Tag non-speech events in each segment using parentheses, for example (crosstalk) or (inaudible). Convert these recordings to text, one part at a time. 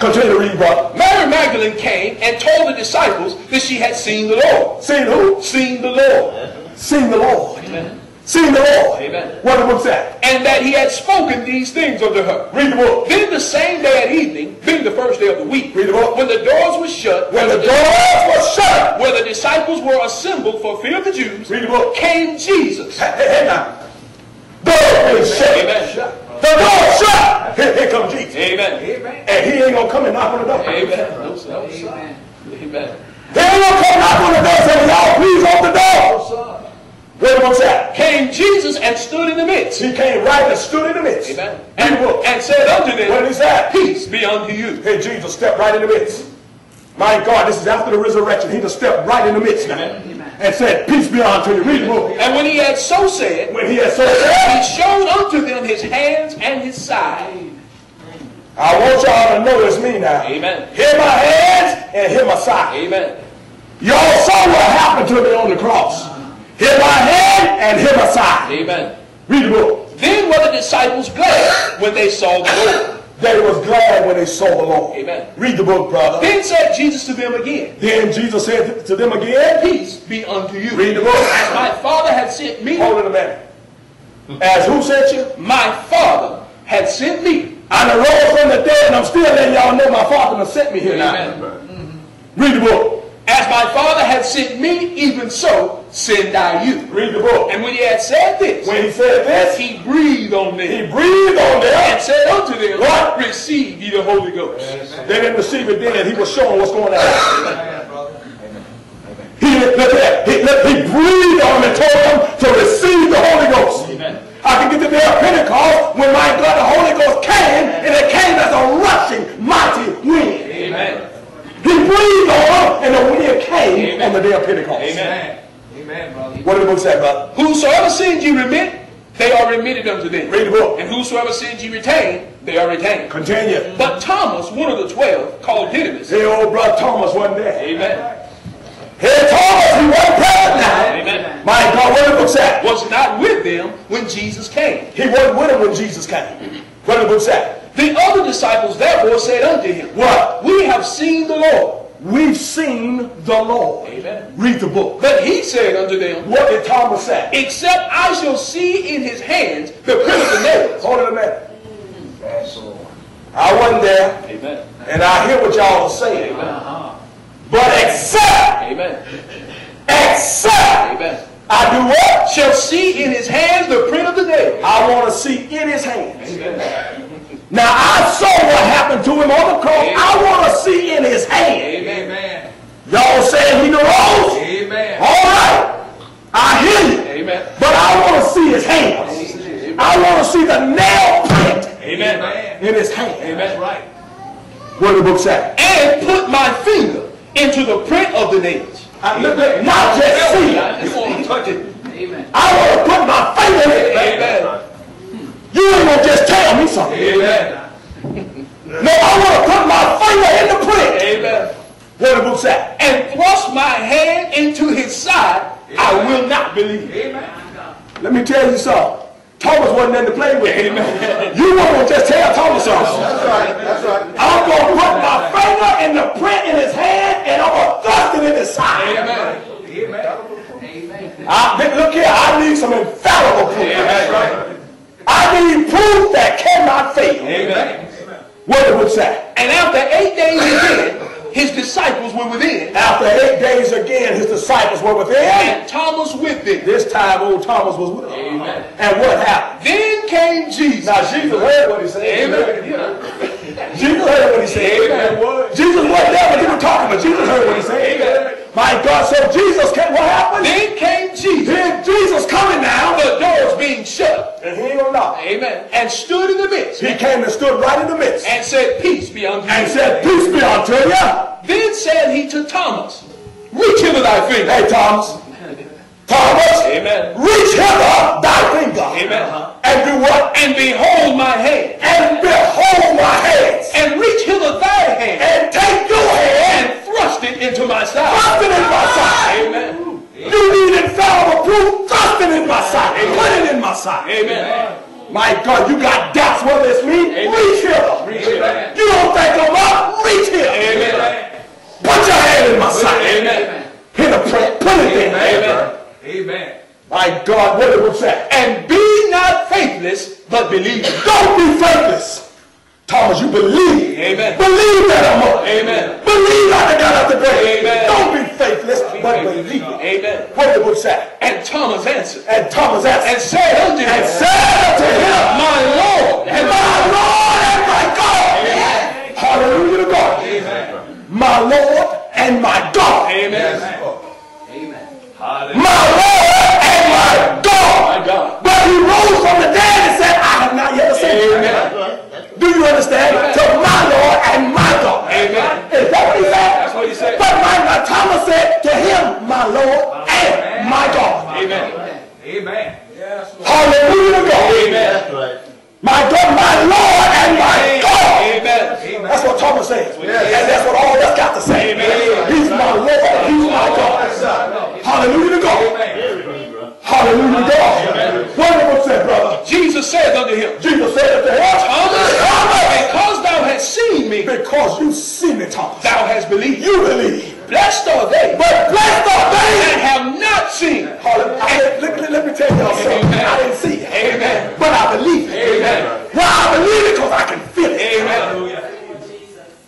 Continue to read, brother. Mary Magdalene came and told the disciples that she had seen the Lord. Seen who? Seen the Lord. Seen the Lord. Amen. Seen the Lord. Amen. What the book say? And that he had spoken these things unto her. Read the book. Then the same day at evening, being the first day of the week, Read the book. when the doors were shut, When the doors were shut. where the disciples were assembled for fear of the Jews, Read the book. came Jesus. Hey, hey, hey, now. Door is shut. Amen. The door shut. Here, here comes Jesus. Amen. And he ain't gonna come and knock on the door. Amen. No, sir. No, sir. Amen. He ain't gonna come knock on the door and say, y'all please open the door. What the book say? Came Jesus and stood in the midst. He came right and stood in the midst. Amen. And, and said unto them, he say? Peace be unto you. Here Jesus stepped right in the midst. My God, this is after the resurrection. He just stepped right in the midst now. And said, Peace be unto you. Read the book. And when he had so said, When he had so said he showed unto them his hands and his side. I want y'all to notice me now. Amen. Hear my hands and hear my side. Amen. Y'all saw what happened to me on the cross. Hear my hand and hear my side. Amen. Read the book. Then were the disciples glad when they saw the Lord. They was glad when they saw the Lord. Amen. Read the book, brother. Then said Jesus to them again, Then Jesus said to them again, Peace be unto you. Read the book. As my Father had sent me, Hold it a minute. As who sent you? my Father had sent me. I done rose from the dead and I'm still letting y'all know my father done sent me here now. Amen. Read the book. As my Father had sent me, even so send I you. Read the book. And when he had said this, When he said this, he breathed on them. he breathed on them and said unto them, What? Receive ye the Holy Ghost. They didn't receive it then. He was showing what's going on. He, look at that. He, look, he breathed on them and told them to receive the Holy Ghost. Amen. I can get to the day of Pentecost when my God, the Holy Ghost came, and it came as a rushing, mighty wind. Amen. He breathed on them, and the wind came on the day of Pentecost. Amen. Amen, brother. What did the book say, brother? Whosoever sins you remit, they are remitted unto them. Read the book. And whosoever sins you retain, they are retained. Continue. But Thomas, one of the twelve, called Didymus. Hey, old brother Thomas wasn't there. Amen. Hey, Thomas, he wasn't present now. Amen. My God, what did the book say? Was not with them when Jesus came. He wasn't with him when Jesus came. What did the book say? The other disciples therefore said unto him, What? We have seen the Lord. We've seen the Lord. Amen. Read the book. But he said unto them, What did Thomas say? Except I shall see in his hands the print of the nails. Hold it a minute. That's I wasn't there, Amen. and I hear what y'all are saying. Amen. But except, Amen. except Amen. I do what? Shall see in his hands the print of the nails. I want to see in his hands. Now I saw what happened to him on the cross. I want to see in his hand. Amen. Y'all saying he done rose? Amen. All right. I hear you. Amen. But I want to see his hands. I want to see the nail print Amen. in his hand. Amen. Right. What the book said. And put my finger into the print of the nails. I, look, look, not just see. You want to touch it. I want to put my finger in it. Amen. You ain't gonna just tell me something. Amen. No, I want to put my finger in the print. Amen. What did the book say? And thrust my hand into his side, I will not believe. Let me tell you something. Thomas wasn't there to play with. Amen. You won't just tell Thomas something. That's right. That's right. I'm gonna put my finger in the print in his hand, and I'm gonna thrust it in his side. Amen. I, th- look here, I need some infallible proof. Amen. I need proof that cannot fail. Amen. What it say? And after eight days again, his disciples were within, After eight days again, his disciples were within. and Thomas with them. This time, old Thomas was with them. Amen. And what happened? Then came Jesus. Now, Jesus heard what he said. Amen. Jesus heard what he said. Amen. Jesus wasn't there when he was talking, but Jesus heard what he said. Amen. My God, so Jesus came. What happened? Then came Jesus. Then Jesus coming now, The doors being shut. And he ain't gonna. Amen. And stood in the midst. He came and stood right in the midst And said, Peace be unto you. and said, "Peace be unto you." Then said he to Thomas, Reach hither thy finger. Hey, Thomas. Thomas. Amen. Reach hither thy finger. Amen. And do what? And behold my hand. And behold my hands. And reach hither thy hand. And take your hand And thrust it into my side. thrust it in my side. Amen. You need infallible proof. Thrust it in my side. Put it in my side. Amen. My God, you got doubts whether it's me? Reach here. Reach here. You don't think I'm up? Reach here. Amen. Put your hand in my side. Amen. Hit a prayer. Put it in there. Amen. Amen. My God, what it was that? And be not faithless, but believe. Don't be faithless. Thomas, you believe. Amen. Believe that I'm up. Amen. Believe I got out of the grave. Amen. Don't be faithless, but believe it. Amen. What did the book say? And Thomas answered And Thomas answered. and answered said unto him, and said unto him, My Lord and My Lord and my God. Hallelujah to God. My Lord and my God. Amen. My Lord and my God. My God. But he rose from the dead and said, I have not yet ascended. Amen. Do you understand? To my Lord and my God. Amen. Is that what he said? That's what he said. But my, my Thomas said to him, my Lord and my God. Amen. Amen. Hallelujah to God. Amen. My God, my Lord and my God. Amen. That's what Thomas says. And that's what all of us got to say. He's my Lord. He's my God. Hallelujah to God. Hallelujah to God. What did the book say, brother? Jesus said unto him, Jesus said to him, Thomas, Thomas, because thou hast seen me, because you see me, Thomas. thou hast believed. You believe. Blessed are they But blessed are they that have not seen. Hallelujah. I- Let, let- let me tell y'all something. Amen. I didn't see it. Amen. But I believe it. Amen. Why I believe it? Because I can feel it. Amen.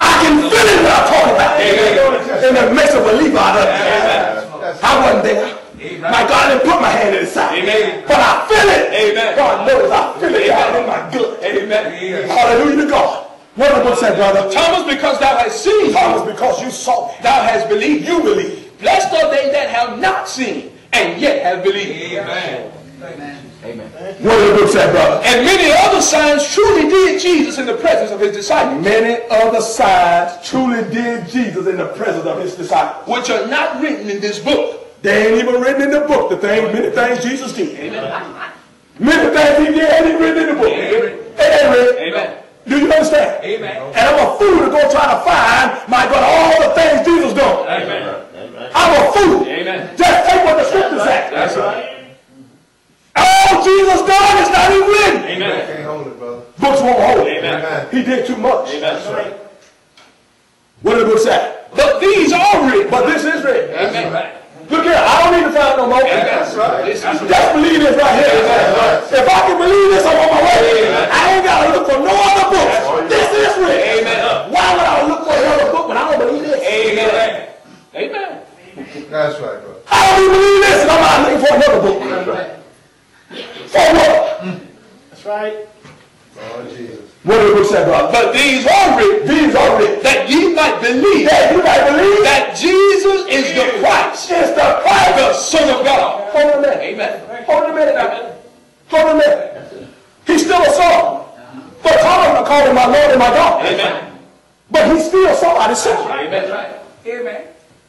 I can feel it when I talk about it. Amen. And it makes a believer out of it. I wasn't there. My God didn't put my hand in side. Amen. But I feel it. Amen. God knows I feel it down in my gut. Amen. Hallelujah to God. What did the book say, brother? Thomas, because thou hast seen, Thomas, because you saw me. thou hast believed. You believe. Blessed are they that have not seen and yet have believed. Amen. Amen. Amen. What did the book say, brother? And many other signs truly did Jesus in the presence of his disciples, Many other signs truly did Jesus in the presence of his disciples. which are not written in this book. They ain't even written in the book, the things, many things Jesus did. Amen. Many things he did ain't even written in the book. It ain't written. Amen. Do you understand? Amen. And I'm a fool to go try to find, my God, all the things Jesus done. Amen. I'm a fool. Amen. Just take what the scriptures say. That's right. All Jesus done is not even written. Amen. Can't hold it, brother. Books won't hold it. Amen. He did too much. That's right. What did the book say? But these are written. But this is written. Amen. Look here, I don't need to find no more. That's right. This is Just believe this right here. If I can believe this, I'm on my way. I ain't got to look for no other book. This is written. Amen. Why would I look for another book when I don't believe this? Amen. Amen. That's right, brother. I don't even believe this, and I'm not looking for another book. For what? That's right. Oh, Jesus. What did the book say, brother? But these are written These are written. that ye might believe That you might believe that that Jesus is the Christ, it's the Christ. the Son of God. Hold on a minute. Amen. Hold on a minute now. Hold on a minute. He's still a son. But Thomas called him my Lord and my God. Amen. But he's still somebody's son. Amen. Amen.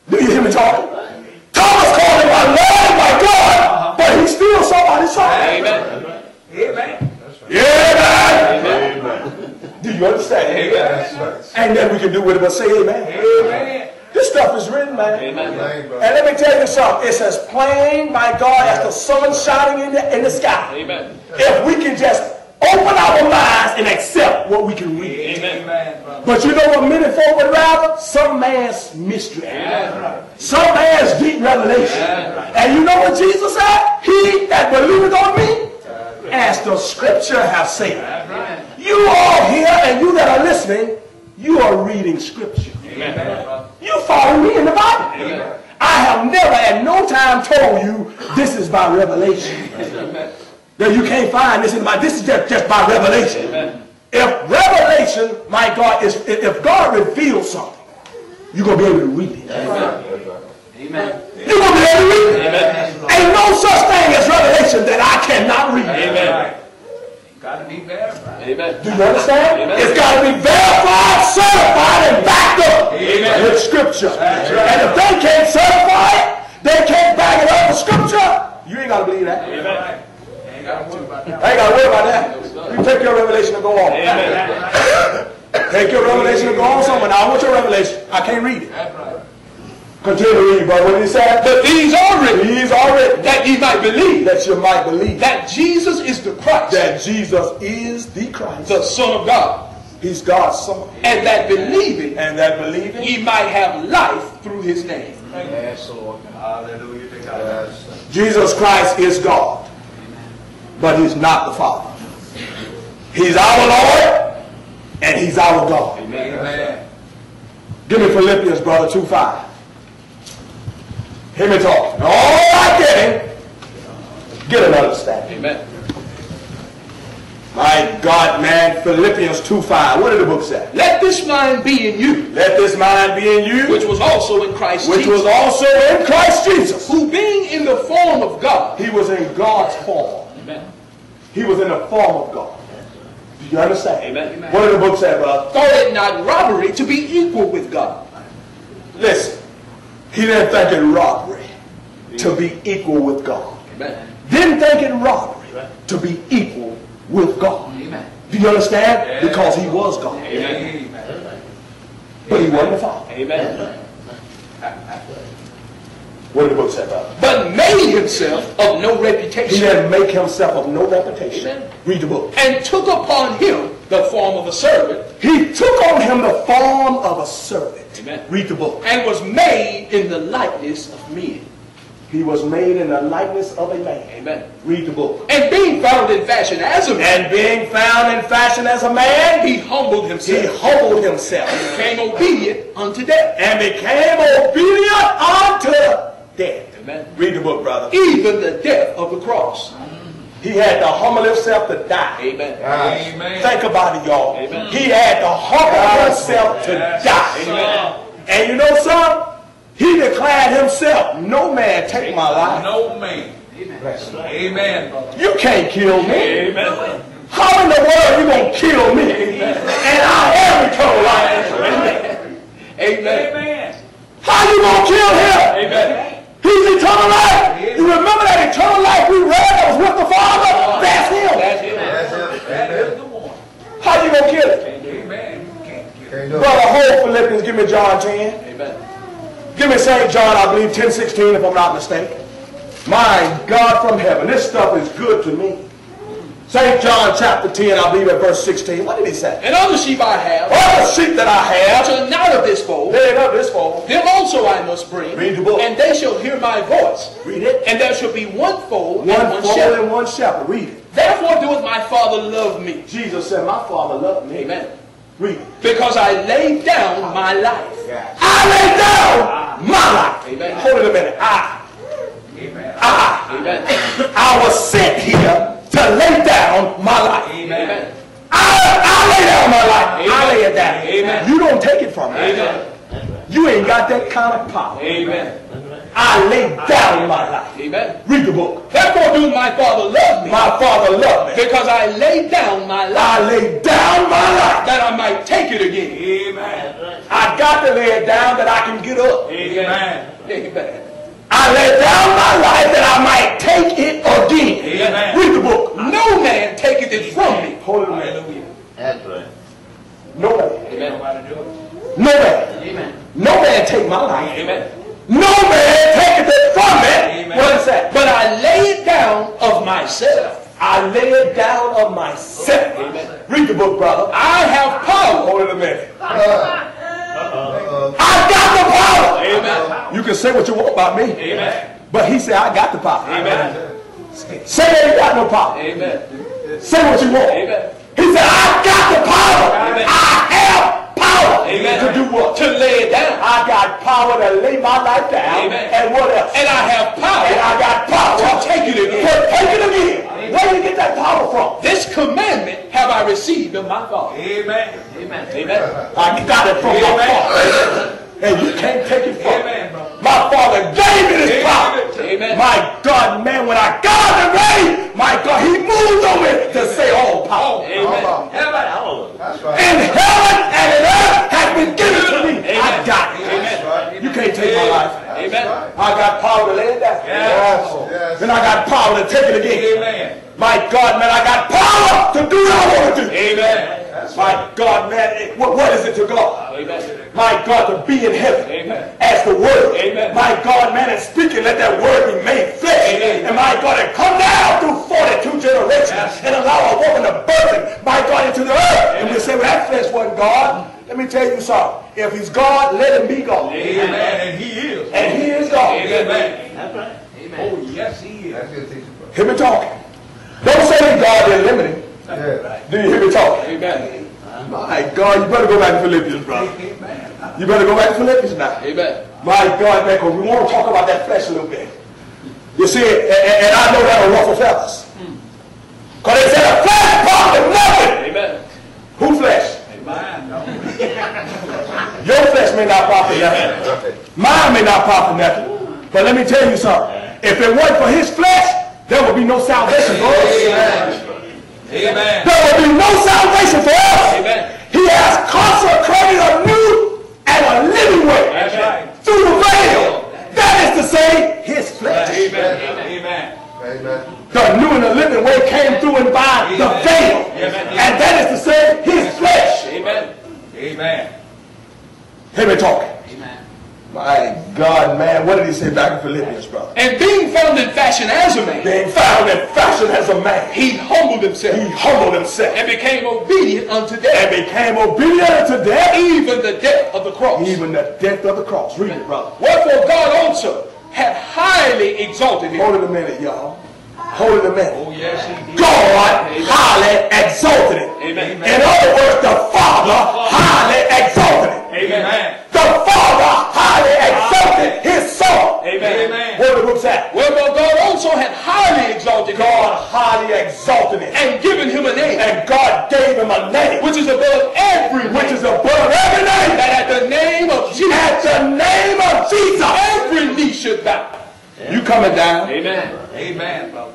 Do you hear me talking? Thomas called him my Lord and my God, uh-huh. but he's still somebody's son. Amen. Amen. Yeah, man. Amen. Do you understand? That's right. And then we can do with it, but say amen. Amen. This stuff is written, man. Amen. And let me tell you something. It's as plain, my God, as the sun shining in the, in the sky. Amen. If we can just open our minds and accept what we can read. Amen. But you know what many folk would rather? Some man's mystery. Some man's deep revelation. And you know what Jesus said? He that believeth on me, as the scripture have said. You all here and you that are listening, you are reading scripture. You follow me in the Bible. I have never at no time told you this is by revelation. That you can't find this in my this is just, just by revelation. If revelation, my God, is if if God reveals something, you're gonna be able to read it. Amen. You're gonna be able to read it. Ain't no such thing as revelation that I cannot read. Amen. Got to be verified. Amen. Do you understand? Amen. It's got to be verified, certified, and backed up Amen. with scripture. And if they can't certify it, they can't back it up with scripture, you ain't got to believe that. Amen. Ain't got to worry about that. I ain't got to worry about that. You take your revelation and go on. Amen. Take your revelation and go on somewhere. Now, I want your revelation. I can't read it. That's right. Continue to read. What he say? But these are written He's already that ye might believe that you might believe that Jesus is the Christ, that Jesus is the Christ. the Son of God, He's God's son. and that believing And that believing ye might have life through his name. Yes, Lord. Hallelujah to God. Yes. Jesus Christ is God, but he's not the Father. He's our Lord, and he's our God. Amen. Give me Philippians, brother, 2 5. Hear me talk. And all I getting, get an understanding. Amen. My God, man, Philippians 2 5. What did the book say? Let this mind be in you, Let this mind be in you, which was also in Christ which was Jesus, also in Christ Jesus. who being in the form of God, He was in God's form. Amen. He was in the form of God. Do you understand? Amen. What did the book say, brother? thought it not robbery to be equal with God. Listen, he didn't think it robbery to be equal with God. Amen. Didn't think it robbery to be equal with God. Amen. Do you understand? Because he was God. Amen. But he wasn't the Father. Amen. What did the book say, brother? But made himself of no reputation. He reputation, didn't make himself of no reputation. Amen. Read the book. and took upon him the form of a servant, He took on him the form of a servant. Amen. Read the book. and was made in the likeness of men. He was made in the likeness of a man. Amen. Read the book. And being found in fashion as a man, And being found in fashion as a man, he humbled himself. he humbled himself became obedient unto death, and became obedient unto death. Amen. Read the book, brother. even the death of the cross. He had to humble himself to die. Amen. Amen. Think about it, y'all. Amen. He had to humble himself to die. Amen. And you know something? He declared himself, no man take my life. No man. Amen. You can't kill me. Amen. How in the world you going to kill me? And I have eternal life. Amen. Amen. How you going to kill him? Amen. He's eternal life. You remember that eternal life we read that was with the Father? That's him. That's it. That's it. That is Amen. the one. How you going to kill him? Amen. Can't kill. Can't do it. Brother, hold Philippians. Give me John 10. Amen. Give me St. John, I believe, 10, 16, if I'm not mistaken. My God from heaven, this stuff is good to me. St. John chapter 10, I believe at verse 16. What did he say? And other sheep I have, the sheep that I which have, are not of this fold, they ain't of this fold. them also I must bring, Read the book. and they shall hear my voice. Read it. And there shall be one fold and One one fold shepherd. and one shepherd. Read it. Therefore doeth my Father love me. Jesus said, my Father loved me. Amen. Read it. Because I laid down my life. I laid down my life. Amen. Hold it a minute. I, Amen. I, Amen. I was sent here to lay down my life. Amen. I, I lay down my life. I Amen. lay it down. Amen. You don't take it from me. Amen. You ain't got that kind of power. Amen. I lay down my life. Amen. Read the book. Therefore do my Father love me. My Father loved me. Because I laid down my life. I life lay down my life. that I might take it again. Amen. I got to lay it down that I can get up. Amen. Amen. I lay down my life that I might take it again. Amen. Read the book. No man taketh it from me. Hold it a. Hallelujah. That's right. No man. Amen. Nobody do it. No man. Amen. No man take my life. Amen. No man taketh it from me. Amen. What is that? But I lay it down of myself. I lay it down of myself. Amen. Read the book, brother. I have power. Hold it a minute. Uh-oh. I got the power. Amen. You can say what you want about me, Amen. but he said, I got the power. Amen. Say that you got no power. Amen. Say what you want. Amen. He said, I got the power. Amen. I have power. Amen. To do what? To lay it down. I got power to lay my life down. Amen. And what else? And I have power. And I got power To take it again. To take it again. Where did you get that power from? This commandment have I received of my Father. Amen. Amen. Amen. I got it from my Amen. father. (laughs) And you can't take it from me. Amen, brother. My father gave me this power. Amen. My God, man, when I got out the grave, my God, he moved on me to say all power. Amen. That's right. In heaven and in earth has been given to me. I Amen. got it. That's right. You can't take my life. Amen. I got power to lay it down. Yes. Yes. Then I got power to take it again. Amen. My God, man, I got power to do what I want to do. Amen. My God, man, it- what, what is it to God? Amen. My God, to be in heaven Amen. as the word. Amen. My God, man, and speaking, let that word be made flesh. Amen. And my God, and come down through 42 generations and allow a woman to birth it, my God, into the earth. And we say, well, that flesh wasn't God. Let me tell you something. If he's God, let him be God. Amen. And he is. And he is God. Amen. That's right. Oh, yes, he is. That's good teaching, bro. Hear me talking. Don't say that God is limited. Yeah. Do you hear me talking? Amen. My God, you better go back to Philippians, brother. Amen. You better go back to Philippians now. Amen. My God, man, 'cause we want to talk about that flesh a little bit. You see, and, and- and I know that'll ruffle feathers. Hmm. Because they said a flesh profit nothing. Amen. Who flesh? Amen. No. (laughs) Your flesh may not profit nothing. Mine may not profit nothing. But let me tell you something. If it weren't for his flesh, there would be no salvation for us. Amen. There would be no salvation for us. Amen. He has consecrated a new and a living way That's right. through the veil. That is to say, his flesh. Amen. Amen. Amen. The new and the living way came through and by the veil. Amen. And that is to say, his flesh. Amen. Amen. Hear me talking. Amen. My God, man, what did he say back in Philippians, brother? And being found in fashion as a man, Being found in fashion as a man, he humbled himself he humbled himself and became obedient unto death, and became obedient unto death, even the death of the cross. even the death of the cross. Read it, brother. Wherefore God also hath highly exalted him. Hold it a minute, y'all. Hold it a minute. Oh, yes, he did. God highly exalted it. Amen. In other words, the Father highly exalted it. Amen. The Father highly ah. exalted his Son. Amen. Amen. Where the book at? Wherefore God also had highly exalted him God highly exalted it. and given him a name And God gave him a name, which is above every name, which is above every name. that at the name of Jesus At the name of Jesus. every knee should bow You coming down? Amen. Amen, brother.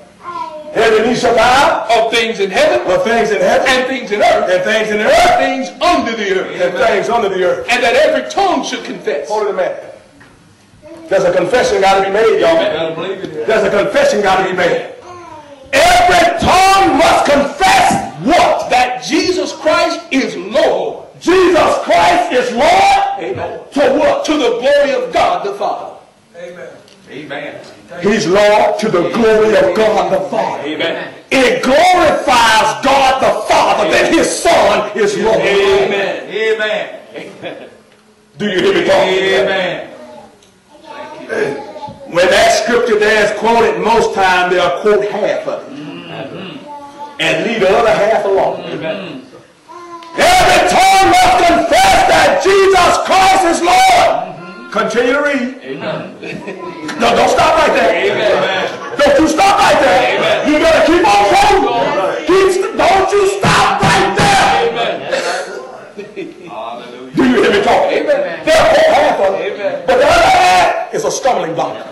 Every knee shall bow of things in heaven of things in heaven and things in earth and things in the earth things under the earth and things under the earth. and that every tongue should confess Hold it a minute. There's a confession got to be made, y'all. Better believe it. There's a confession got to be made. Every tongue must confess what? that Jesus Christ is Lord Jesus Christ is Lord Amen. to what? to the glory of God the Father. Amen. He's Lord to the glory of God the Father. Amen. It glorifies God the Father that his Son is Lord. Amen. Amen. Do you hear me talking? Amen. When that scripture there is quoted, most time they'll quote half of it. Mm-hmm. And leave the other half alone. Amen. Every tongue must confess that Jesus Christ is Lord. Continue to read. Amen. (laughs) No, don't stop right there. Amen. Don't you stop right there. Amen. You better keep on going. Keep, don't you stop right there. Amen. Do you hear me talking? Amen. They'll quote half of it. Amen. But the other half is a stumbling block.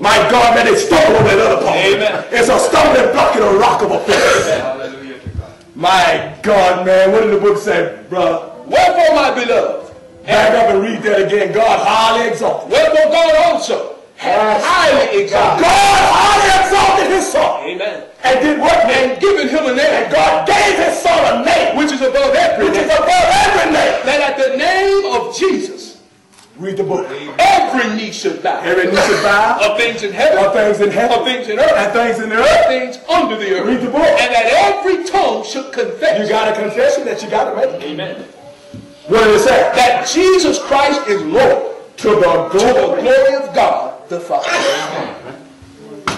My God, man, they stumble on that other part. Amen. It's a stumbling block and a rock of offense. Hallelujah. My God, man, what did the book say, brother? Wherefore, my beloved, Back up and read that again. God highly exalted. wherefore God also hath highly exalted God highly exalted his son. Amen. And did what? And given him a name And God gave his son a name, which is above every which is above every name. That at the name of Jesus, Read the book. every knee should bow. Every knee should bow. Of things in heaven, Of things in heaven. of things in earth, And things in the earth. things under the earth. Read the book. And that every tongue should confess You got a confession that you got to make. Amen. What did it say? that Jesus Christ is Lord To the to the glory. glory of God the Father.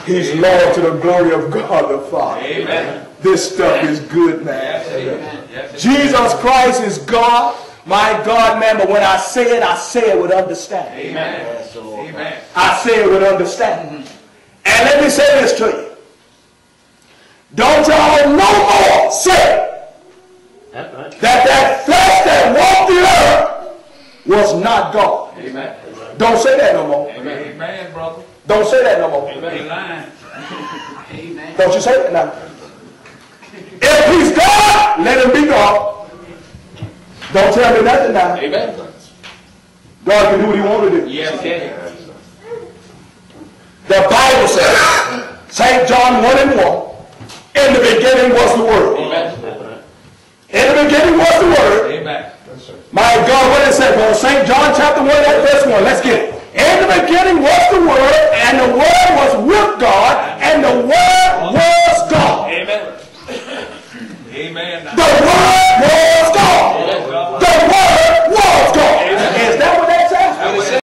He's Lord to the glory of God the Father. Amen. This stuff is good, man. Yes, amen. Yes, Jesus Christ is God. My God, man, but when I say it, I say it with understanding. Amen. Amen. I say it with understanding. And let me say this to you. Don't y'all no more say That's right. that that flesh that walked the earth was not God. Amen. Don't say that no more. Amen, brother. Don't say that no more. Ain't lying. Don't you say that now. If he's God, let him be God. Don't tell me nothing now. Amen. God can do what he want to do. Yes, he can. The Bible says, St. John 1 and 1, in the beginning was the Word. Amen. In the beginning was the Word, Amen. My God, what did it say, bro? St. John chapter 1, that verse 1. Let's get it. In the beginning was the Word, and the Word was with God, and the Word was God. Amen. Amen. The